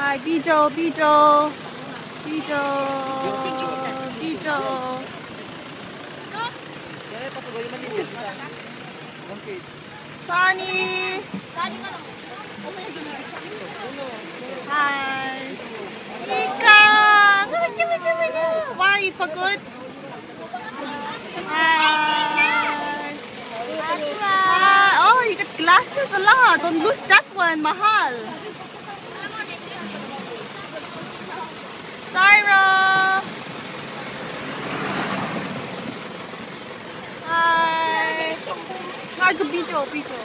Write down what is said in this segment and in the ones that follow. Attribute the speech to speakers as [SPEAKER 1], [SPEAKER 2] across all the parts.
[SPEAKER 1] Hi, Bijo, Bijo. Bijo. Bijo. Sunny. Hi. Ika. Why you pagod? Hi. Ah, oh, you got glasses a lot. Don't lose that one, mahal. Syra. Hi. Hi, good bijo, bijo.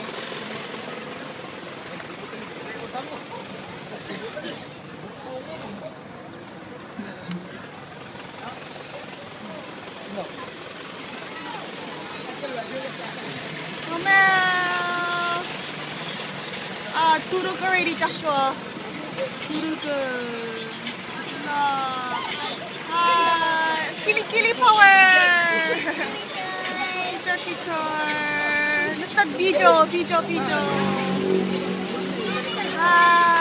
[SPEAKER 1] Romel. Ah, turug already, Joshua. Turug. Kili kili power! Teacher, teacher! Basta video, video, video! Bye.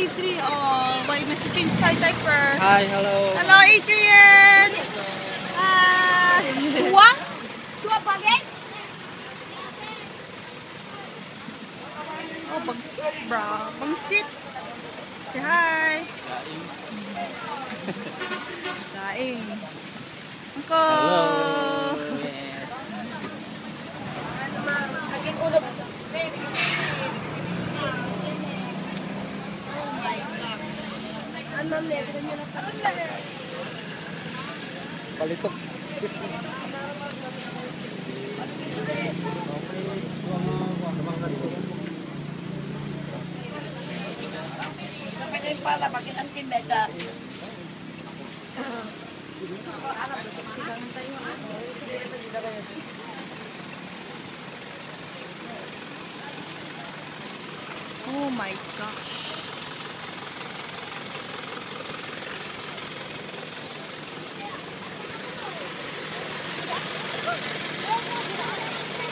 [SPEAKER 1] Adri. Oh, why you must change my diaper?
[SPEAKER 2] Hi, hello.
[SPEAKER 1] Hello, Adrian. Hi.
[SPEAKER 3] Dua? Dua bagai?
[SPEAKER 1] Oh, bangsit, bro. Bangsit. Say hi. Daing. Uncle.
[SPEAKER 2] Hello. Palitok.
[SPEAKER 1] Oh my gosh.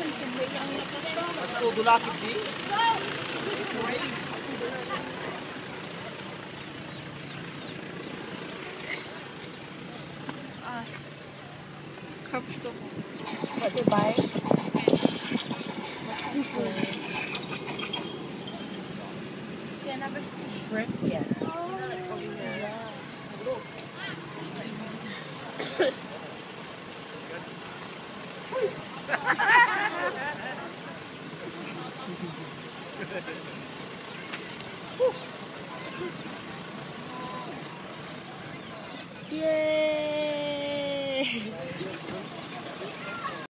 [SPEAKER 3] आपको बुला कितनी Kopfstuchen. Also bei
[SPEAKER 1] Yay!